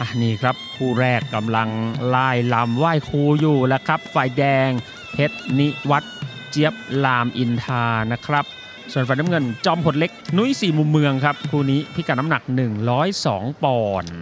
อะนี่ครับคู่แรกกำลังไล่ลำไหว้ครูอยู่แล้วครับ ฝ่ายแดงเพชรนิวัฒน์เจี๊ยบลามอินทานะครับ ส่วนฝ่ายน้ำเงินจอมผลเล็ก นุ้ยสี่มุมเมืองครับคู่นี้พิกัดน้ำหนัก 102 ปอนด์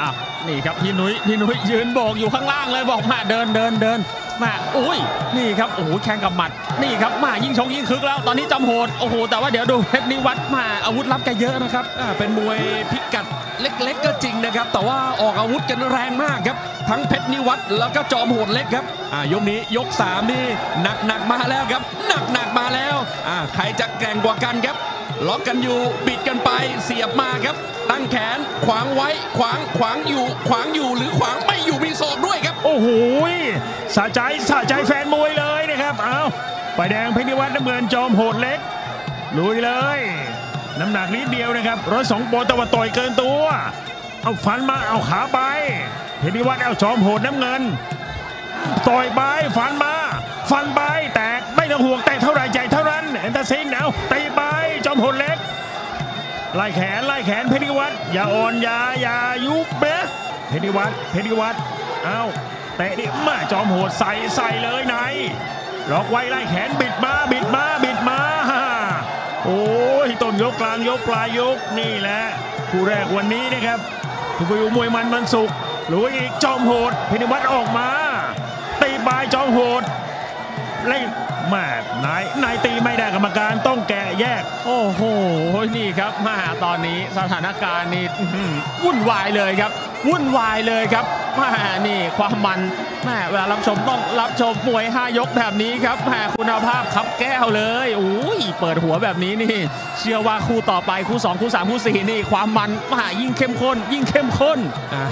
อะนี่ครับพี่นุ้ยพี่นุ้ยยืนโบกอยู่ข้างล่างเลยบอกมาเดินเดินเดินมาอุ้ยนี่ครับโอ้โหแข่งกับหมัดนี่ครับมายิ่งชกยิ่งคึกแล้ว ตอนนี้จอมโหดโอ้โหแต่ว่าเดี๋ยวดูเพชรนิวัฒน์มาอาวุธลับแกเยอะนะครับเป็นมวยพิกัดเล็ก ๆ ก็จริงนะครับ แต่ว่าออกอาวุธกันแรงมากครับ ทั้งเพชรนิวัฒน์แล้วก็จอมโหดเล็กครับอ่ายกนี้ยก3นี่หนักหนักๆมาแล้วครับ หนักหนักๆมาแล้วอ่าใครจะแกร่งกว่ากันครับล็อกกันอยู่บิดกันไปเสียบมาครับ ตั้งแขนขวางไว้ขวางขวางอยู่ ขวางอยู่หรือขวางไม่อยู่มีศอกด้วยครับ โอ้โห สะใจสะใจแฟนมวยเลยนะครับเอาไปแดงเพชรนิวัฒน์น้ำเงินจอมโหดเล็ก ลุยเลย น้ำหนักนิดเดียวนะครับร้อยสองปอนด์แตะวันต่อยเกินตัว เอาฟันมาเอาขาไปเพชรนิวัฒน์เอาจอมโหดน้ำเงิน ต่อยไปฟันมา ฟันไปแตกไม่ต้องห่วงแตกเท่าไหร่ใจเท่านั้นเอ็นเตอร์ซินเอาตีไปจอมโหดเล็กไล่แขนไล่แขนเพชรนิวัฒน์อย่าอ่อนอย่าอย่ายุบเบะเพชรนิวัฒน์เพชรนิวัฒน์เอา เตะดิมาจอมโหดใส่ใส่เลยไหนล็อกไว้ไล่แขนบิดมาบิดมาบิดมาโอ้ยต้นยกกลางยกปลายยกนี่แหละคู่แรกวันนี้นะครับทุกอยู่มวยมันมันสุกหรืออีกจอมโหดพชรนิวัฒน์ออกมาตีบายจอมโหดเล่นแม่นายนายตีไม่ได้กรรมการต้องแกะแยก โอ้โหนี่ครับมาตอนนี้สถานการณ์นี้วุ่นวายเลยครับ วุ่นวายเลยครับ มานี่ความมันแม่เวลารับชมต้องรับชมมวย 5 ยกแบบนี้ครับแม่คุณภาพครับแก้วเลยอู้ยเปิดหัวแบบนี้นี่ เชื่อว่าคู่ต่อไปคู่ 2 คู่ 3 คู่ 4 นี่ ความมันมายิ่งเข้มข้น ยิ่งเข้มข้นอ่าอ่า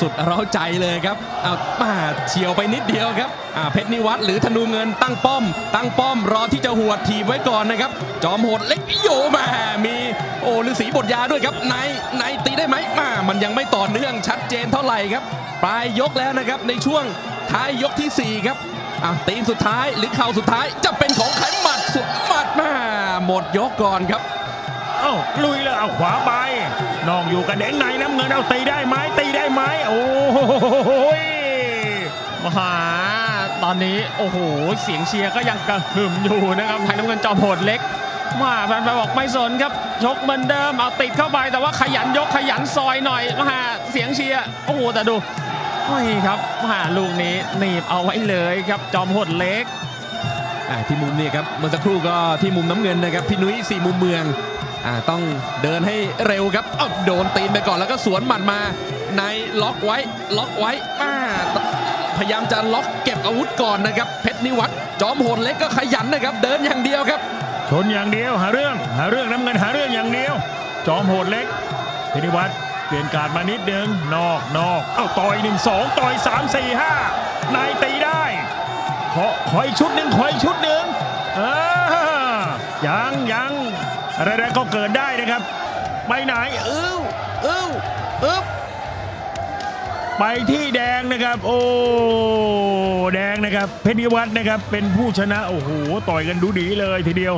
สุดเร้าใจเลยครับเอามาเฉียวไปนิดเดียวครับเพชรนิวัฒน์หรือธนูเงินตั้งป้อม ตั้งป้อมรอที่จะหวดถีไว้ก่อนนะครับ จอมโหดเล็กโยมามีโอ้ฤาษีบทยาด้วยครับในในตีได้ไหมมามันยังไม่ต่อเนื่องชัดเจนเท่าไหร่ครับ ปลายยกแล้วนะครับในช่วงท้ายยกทีสี่4 ครับอะตีนสุดท้ายหรือเข่าสุดท้ายจะเป็นของใครหมัดสุดหมัดมาหมดยกก่อนครับ อ้าลุยเลยเอาขวาไปน้องอยู่กับเด้งในน้ำเงินเอาตีได้ไหมตีได้ไหมโอ้โหมหาตอนนี้โอ้โหเสียงเชียร์ก็ยังกระหึ่มอยู่นะครับไทยน้ำเงินจอมโหดเล็กมาแฟนๆบอกไม่สนครับชกเหมือนเดิมเอาติดเข้าไปแต่ว่าขยันยกขยันซอยหน่อยมหาเสียงเชียร์โอ้โหแต่ดูนี่ครับมหาลูกนี้หนีบเอาไว้เลยครับจอมโหดเล็กที่มุมนี่ครับเมื่อสักครู่ก็ที่มุมน้ำเงินนะครับพี่นุ้ยสี่มุมเมือง ต้องเดินให้เร็วครับอ้าโดนตีนไปก่อนแล้วก็สวนหมัดมา ในล็อกไว้ล็อกไว้อ่าพยายามจะล็อกเก็บอาวุธก่อนนะครับ เพชรนิวัฒน์จอมโหดเล็กก็ขยันนะครับ เดินอย่างเดียวครับ ชนอย่างเดียวหาเรื่องหาเรื่องน้ำเงินหาเรื่องอย่างเดียว จอมโหดเล็ก เพินิวัตเปลี่ยนการมานิดเดิงนอกนอกเอาต่อยหนึ่งสองต่อยสามสี่ห้านายตีได้ขอขออีกชุดหนึ่งขออีกชุดหนึ่งเออยังยัง อะไรๆก็เกิดได้นะครับ ไปไหนอื้ออื้ออึ๊บไปที่แดงนะครับ โอ้แดงนะครับ เพชรนิวัฒน์นะครับ เป็นผู้ชนะ โอ้โห ต่อยกันดูดีเลยทีเดียว